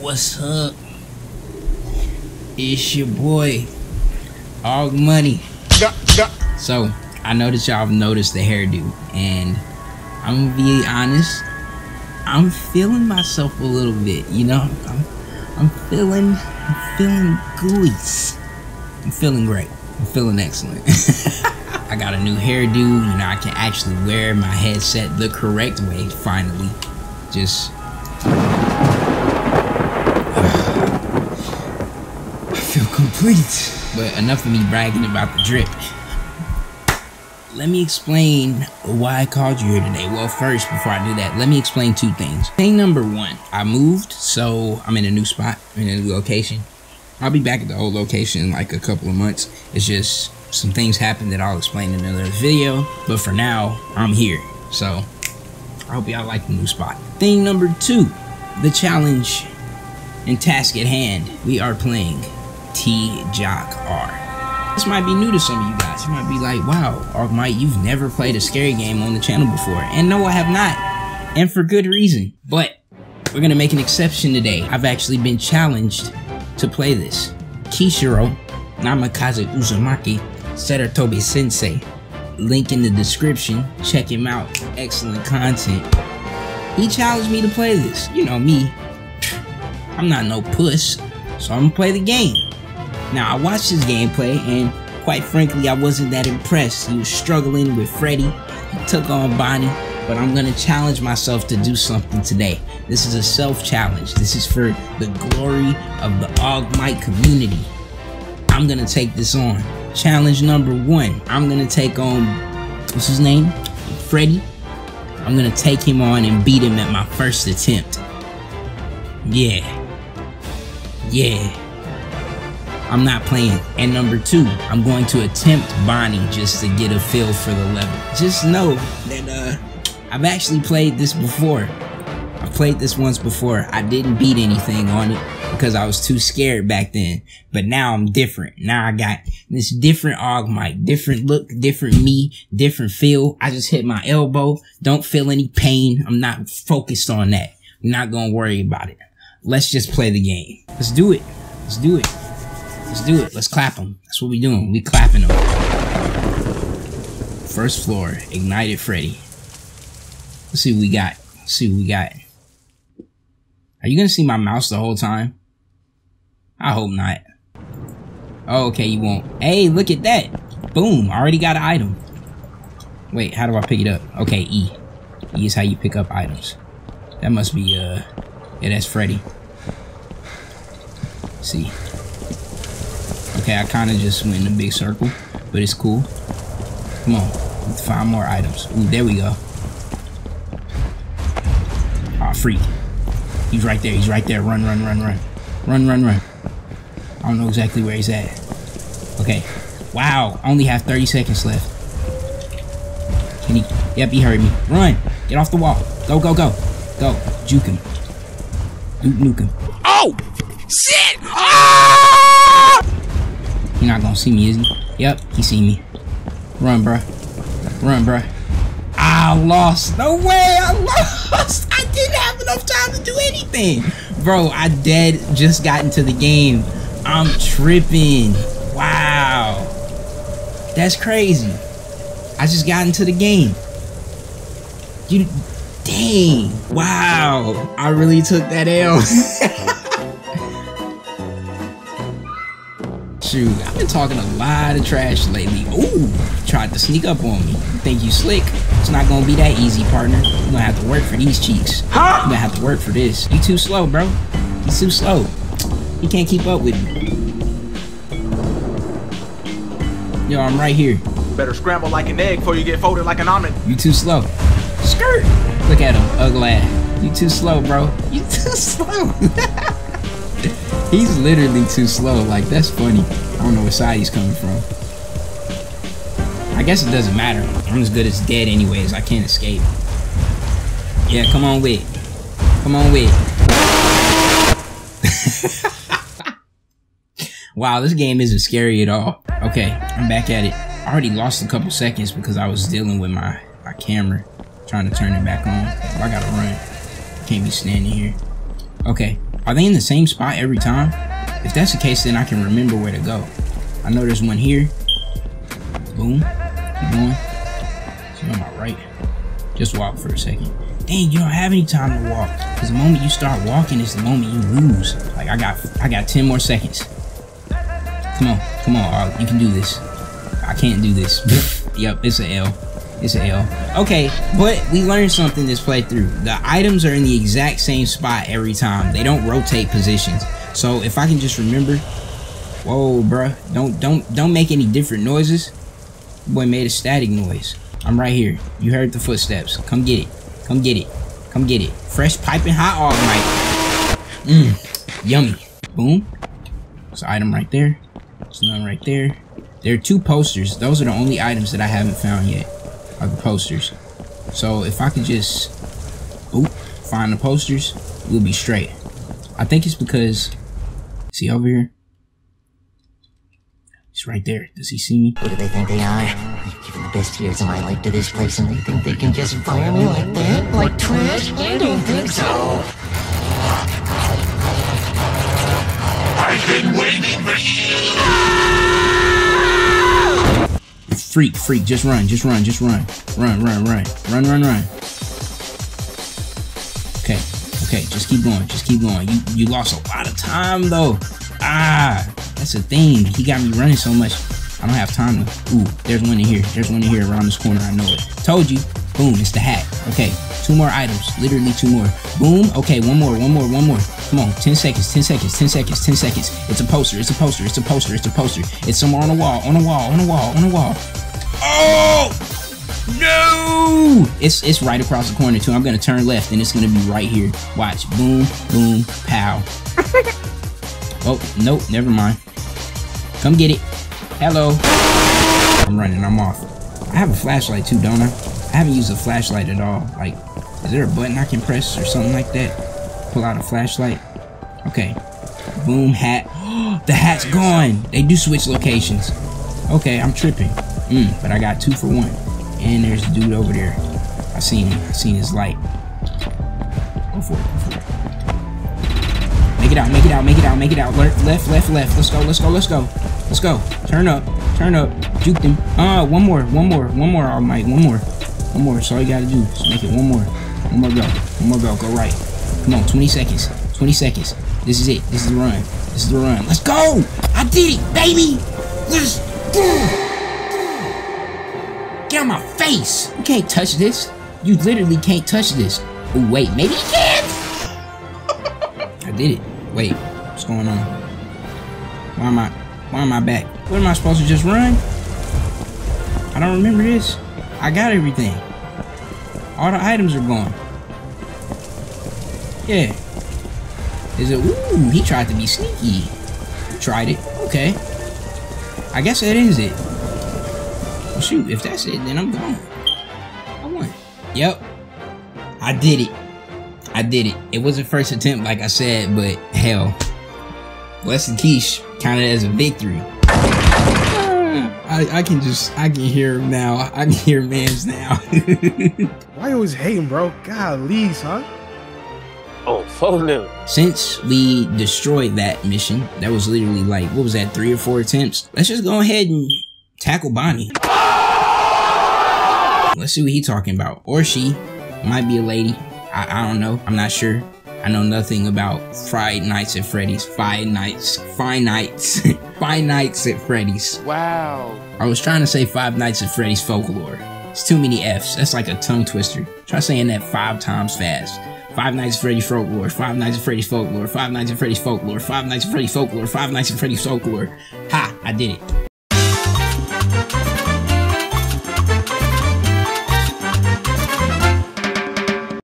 What's up? It's your boy, Og Money. So, I know that y'all have noticed the hairdo, and I'm gonna be honest, I'm feeling myself a little bit, you know? I'm, I'm feeling, I'm feeling gooey. I'm feeling great. I'm feeling excellent. I got a new hairdo, you know, I can actually wear my headset the correct way, finally. Just I feel complete. But enough of me bragging about the drip. Let me explain why I called you here today. Well, first, before I do that, let me explain two things. Thing number one, I moved, so I'm in a new spot, in a new location. I'll be back at the old location in like a couple of months. It's just some things happened that I'll explain in another video. But for now, I'm here. So I hope y'all like the new spot. Thing number two, the challenge and task at hand. We are playing T Jock R. This might be new to some of you guys. You might be like, wow, Mike, you've never played a scary game on the channel before. And no, I have not. And for good reason. But we're gonna make an exception today. I've actually been challenged to play this. Kishiro Namikaze Uzumaki Toby Sensei. Link in the description. Check him out. Excellent content. He challenged me to play this. You know me. I'm not no puss. So I'm gonna play the game. Now I watched his gameplay and quite frankly I wasn't that impressed. He was struggling with Freddy. He took on Bonnie but I'm gonna challenge myself to do something today. This is a self-challenge. This is for the glory of the AugMight community. I'm gonna take this on. Challenge number one. I'm gonna take on what's his name? Freddy. I'm gonna take him on and beat him at my first attempt. Yeah. Yeah. I'm not playing. And number two, I'm going to attempt Bonnie just to get a feel for the level. Just know that uh I've actually played this before. I've played this once before. I didn't beat anything on it because I was too scared back then. But now I'm different. Now I got this different AugMight, different look, different me, different feel. I just hit my elbow. Don't feel any pain. I'm not focused on that. I'm not going to worry about it. Let's just play the game. Let's do it. Let's do it. Let's do it. Let's clap them. That's what we doing. We clapping them. First floor, ignited Freddy. Let's see what we got. Let's see what we got. Are you gonna see my mouse the whole time? I hope not. Oh, okay, you won't. Hey, look at that. Boom, already got an item. Wait, how do I pick it up? Okay, E. E is how you pick up items. That must be, uh, yeah, that's Freddy. Let's see. Okay, I kind of just went in a big circle, but it's cool. Come on, let's find more items. Ooh, there we go Ah, freak. He's right there. He's right there. Run, run, run, run. Run, run, run. I don't know exactly where he's at. Okay. Wow. I only have 30 seconds left. Can he? Yep, he heard me. Run. Get off the wall. Go, go, go. Go. Juke him. Duke nuke him. Oh! Shit! Ah! He not gonna see me, is he? Yep, he see me. Run, bruh. Run, bruh. I lost. No way, I lost. I didn't have enough time to do anything. Bro, I dead just got into the game. I'm tripping. Wow. That's crazy. I just got into the game. You, dang. Wow. I really took that L. Shoot, I've been talking a lot of trash lately. Ooh, tried to sneak up on me. You think you slick? It's not gonna be that easy, partner. You're gonna have to work for these cheeks. Huh? You're gonna have to work for this. You too slow, bro. You too slow. You can't keep up with me. Yo, I'm right here. Better scramble like an egg before you get folded like an omelet. You too slow. Skirt. Look at him, ugly. You too slow, bro. You too slow. He's literally too slow. Like, that's funny. I don't know what side he's coming from. I guess it doesn't matter. I'm as good as dead anyways. I can't escape. Yeah, come on with Come on with wow, this game isn't scary at all. Okay, I'm back at it. I already lost a couple seconds because I was dealing with my, my camera. Trying to turn it back on. I gotta run. can't be standing here. Okay, are they in the same spot every time? If that's the case, then I can remember where to go. I know there's one here. Boom. Keep going. See on my right. Just walk for a second. Dang, you don't have any time to walk. Cause the moment you start walking is the moment you lose. Like I got I got 10 more seconds. Come on, come on, you can do this. I can't do this. yep, it's a L. It's a L. Okay, but we learned something this playthrough. The items are in the exact same spot every time. They don't rotate positions. So if I can just remember, whoa, bruh, don't don't don't make any different noises. Boy made a static noise. I'm right here. You heard the footsteps. Come get it. Come get it. Come get it. Fresh piping hot all night. Mmm, yummy. Boom. There's an item right there. There's none right there. There are two posters. Those are the only items that I haven't found yet. Are the posters. So if I could just, oop, find the posters, we'll be straight. I think it's because, see over here? He's right there. Does he see me? Who do they think they are? I've given the best years of my life to this place and they think they can just fire me like that? Like trash? I don't think so. Freak, freak, just run, just run, just run. Run, run, run. Run, run, run. Okay, okay, just keep going, just keep going. You you lost a lot of time though. Ah, that's the thing. He got me running so much. I don't have time to. Ooh, there's one in here. There's one in here around this corner. I know it. Told you. Boom, it's the hat. Okay, two more items. Literally two more. Boom. Okay, one more, one more, one more. Come on, 10 seconds, 10 seconds, 10 seconds, 10 seconds. It's a poster, it's a poster, it's a poster, it's a poster. It's somewhere on the wall, on the wall, on the wall, on the wall. Oh! No! It's it's right across the corner too. I'm gonna turn left and it's gonna be right here. Watch. Boom, boom, pow. oh, nope, never mind. Come get it. Hello. I'm running, I'm off. I have a flashlight too, don't I? I haven't used a flashlight at all. Like, is there a button I can press or something like that? Pull out a flashlight. Okay. Boom, hat. the hat's gone. They do switch locations. Okay, I'm tripping. Mm, but I got two for one. And there's a dude over there. I seen him. I seen his light. Go for it. Go for it. Make it out. Make it out. Make it out. Make it out. Left, left, left, left. Let's go. Let's go. Let's go. Let's go. Turn up. Turn up. Juke him. Ah, uh, one more. One more. One more. All right. One more. One more. That's all you gotta do. Just make it one more. One more go. One more go. Go right. Come on. 20 seconds. 20 seconds. This is it. This is the run. This is the run. Let's go. I did it, baby. Let's go. Get out my face! You can't touch this. You literally can't touch this. Oh, wait, maybe you can! I did it. Wait, what's going on? Why am I, why am I back? What am I supposed to just run? I don't remember this. I got everything. All the items are gone. Yeah. Is it, ooh, he tried to be sneaky. Tried it, okay. I guess that is it shoot, if that's it, then I'm gone. I won. Yep. I did it. I did it. It was a first attempt, like I said, but hell. Blessed Quiche counted as a victory. I, I can just, I can hear him now. I can hear Mans now. Why you always hating, bro? Golly, son. Oh, phone them. Since we destroyed that mission, that was literally like, what was that, three or four attempts? Let's just go ahead and tackle Bonnie. Let's see what he's talking about. Or she. Might be a lady. I, I don't know. I'm not sure. I know nothing about Friday Nights at Freddy's. Five Nights. Five Nights. five Nights at Freddy's. Wow. I was trying to say Five Nights at Freddy's folklore. It's too many F's. That's like a tongue twister. Try saying that five times fast. Five Nights at Freddy's folklore. Five Nights at Freddy's folklore. Five Nights at Freddy's folklore. Five Nights at Freddy's folklore. Five Nights at Freddy's folklore. Ha! I did it.